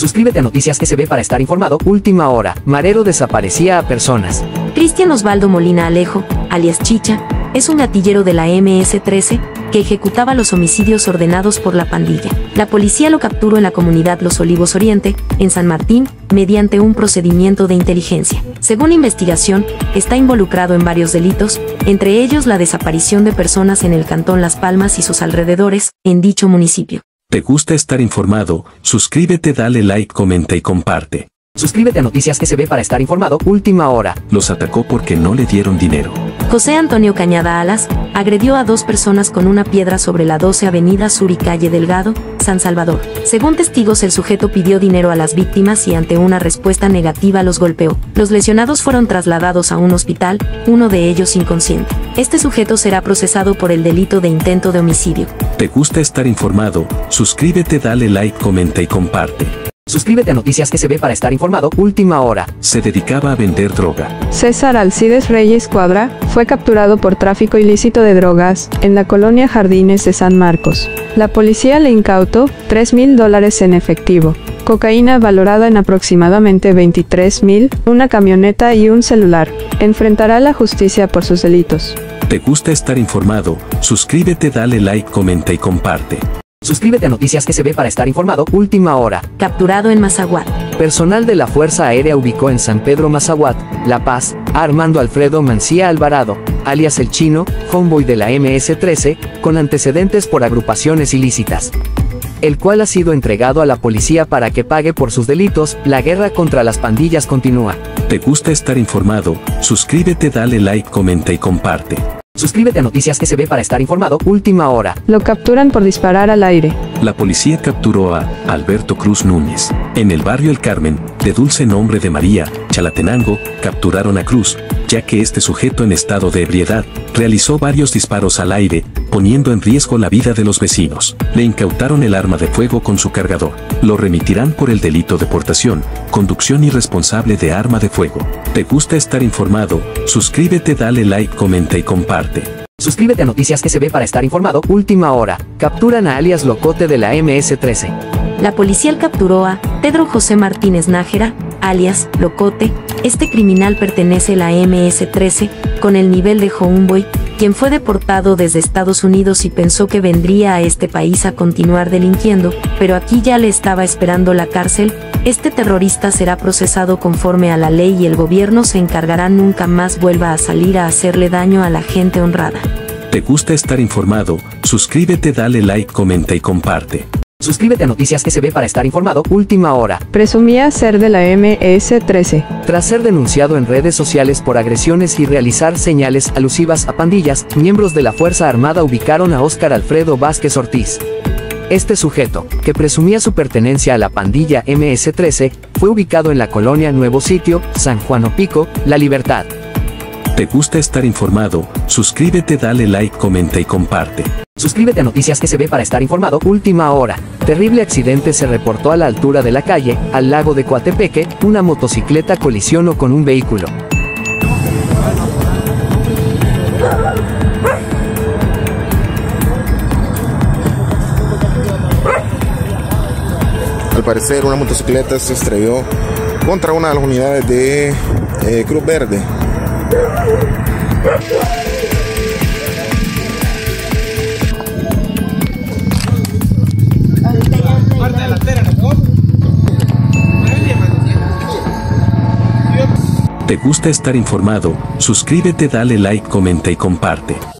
Suscríbete a Noticias ve para estar informado. Última hora. Marero desaparecía a personas. Cristian Osvaldo Molina Alejo, alias Chicha, es un gatillero de la MS-13 que ejecutaba los homicidios ordenados por la pandilla. La policía lo capturó en la comunidad Los Olivos Oriente, en San Martín, mediante un procedimiento de inteligencia. Según investigación, está involucrado en varios delitos, entre ellos la desaparición de personas en el cantón Las Palmas y sus alrededores, en dicho municipio. ¿Te gusta estar informado? Suscríbete, dale like, comenta y comparte. Suscríbete a Noticias que se ve para estar informado. Última hora. Los atacó porque no le dieron dinero. José Antonio Cañada Alas agredió a dos personas con una piedra sobre la 12 Avenida Sur y Calle Delgado, San Salvador. Según testigos, el sujeto pidió dinero a las víctimas y ante una respuesta negativa los golpeó. Los lesionados fueron trasladados a un hospital, uno de ellos inconsciente. Este sujeto será procesado por el delito de intento de homicidio. ¿Te gusta estar informado? Suscríbete, dale like, comenta y comparte. Suscríbete a Noticias que se ve para estar informado. Última hora. Se dedicaba a vender droga. César Alcides Reyes Cuadra fue capturado por tráfico ilícito de drogas en la colonia Jardines de San Marcos. La policía le incautó 3 mil dólares en efectivo, cocaína valorada en aproximadamente 23 mil, una camioneta y un celular. Enfrentará la justicia por sus delitos. ¿Te gusta estar informado? Suscríbete, dale like, comenta y comparte. Suscríbete a Noticias que se ve para estar informado. Última hora. Capturado en Mazaguat. Personal de la Fuerza Aérea ubicó en San Pedro Mazaguat, La Paz, a Armando Alfredo Mancía Alvarado, alias El Chino, convoy de la MS-13, con antecedentes por agrupaciones ilícitas. El cual ha sido entregado a la policía para que pague por sus delitos, la guerra contra las pandillas continúa. ¿Te gusta estar informado? Suscríbete, dale like, comenta y comparte. Suscríbete a Noticias ve para estar informado. Última hora. Lo capturan por disparar al aire. La policía capturó a Alberto Cruz Núñez. En el barrio El Carmen, de dulce nombre de María, Chalatenango, capturaron a Cruz, ya que este sujeto en estado de ebriedad realizó varios disparos al aire, poniendo en riesgo la vida de los vecinos. Le incautaron el arma de fuego con su cargador. Lo remitirán por el delito de portación, conducción irresponsable de arma de fuego. ¿Te gusta estar informado? Suscríbete, dale like, comenta y comparte. Suscríbete a Noticias que se ve para estar informado. Última hora. Capturan a alias Locote de la MS-13. La policía capturó a Pedro José Martínez Nájera, alias Locote. Este criminal pertenece a la MS-13, con el nivel de Homeboy, quien fue deportado desde Estados Unidos y pensó que vendría a este país a continuar delinquiendo, pero aquí ya le estaba esperando la cárcel. Este terrorista será procesado conforme a la ley y el gobierno se encargará nunca más vuelva a salir a hacerle daño a la gente honrada. ¿Te gusta estar informado? Suscríbete, dale like, comenta y comparte. Suscríbete a Noticias ve para estar informado. Última hora. Presumía ser de la MS-13. Tras ser denunciado en redes sociales por agresiones y realizar señales alusivas a pandillas, miembros de la Fuerza Armada ubicaron a Óscar Alfredo Vázquez Ortiz. Este sujeto, que presumía su pertenencia a la pandilla MS-13, fue ubicado en la colonia Nuevo Sitio, San Juan Opico, La Libertad. ¿Te gusta estar informado? Suscríbete, dale like, comenta y comparte. Suscríbete a Noticias que se ve para estar informado. Última hora. Terrible accidente se reportó a la altura de la calle, al lago de Coatepeque, una motocicleta colisionó con un vehículo. Al parecer una motocicleta se estrelló contra una de las unidades de eh, Cruz Verde. ¿Te gusta estar informado? Suscríbete, dale like, comenta y comparte.